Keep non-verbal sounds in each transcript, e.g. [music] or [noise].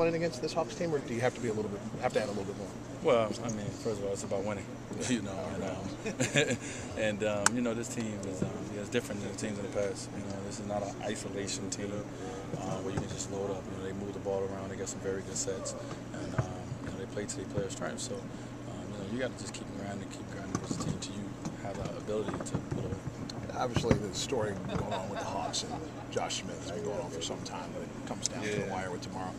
playing against this Hawks team, or do you have to be a little bit have to add a little bit more? Well, I mean, first of all, it's about winning, [laughs] you know, and um, [laughs] and um, you know this team is um, yeah, it's different than the teams in the past. You know, this is not an isolation team uh, where you can just load up. You know, they move the ball around, they got some very good sets, and um, you know they play to their players' strengths. So um, you know you got to just keep grinding, keep grinding with the team until you have the ability to put away. Obviously, the story going on with the Hawks and Josh Smith has been going on for some time, but it comes down to the wire with tomorrow.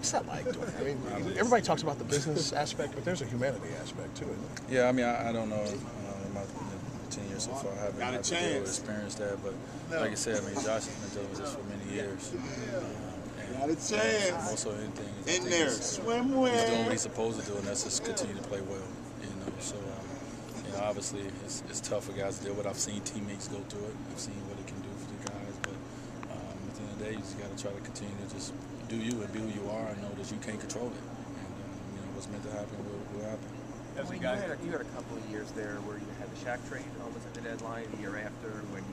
What's that like? Doing? I mean, everybody talks about the business aspect, but there's a humanity aspect to it. Yeah, I mean, I, I don't know. Uh, in my you ten years so far, I haven't Got had to deal with experience that. But like I said, I mean, Josh has been dealing with this for many years. Um, and Got a chance. Also, anything is In there, he's- swim He's doing what he's supposed to do, and that's just continue to play well. You know, so um, you know, obviously it's, it's tough for guys to deal with. I've seen teammates go through it. I've seen what it can do for the guys, but at the end of the day, you just got to try to continue to just do you and be who you are, and know that you can't control it. And um, you know, what's meant to happen will, will happen. I mean, you, had a, you had a couple of years there where you had the Shaq trade almost at the deadline. The year after, when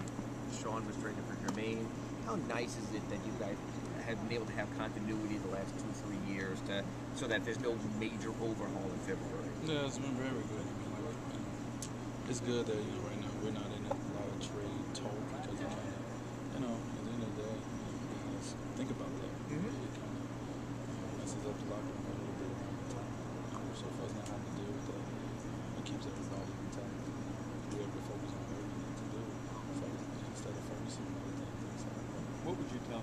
Shawn was traded for Jermaine, how nice is it that you guys have been able to have continuity the last two, three years, to so that there's no major overhaul in February? Yeah, it's been very good. I mean, like, it's good that you know right now we're not think about that. Mm -hmm. It messes up the locker room a little bit around the time. So not having to deal with that, it keeps everybody intact. We're able to focus on what we need to do instead of focusing on other things. What would you tell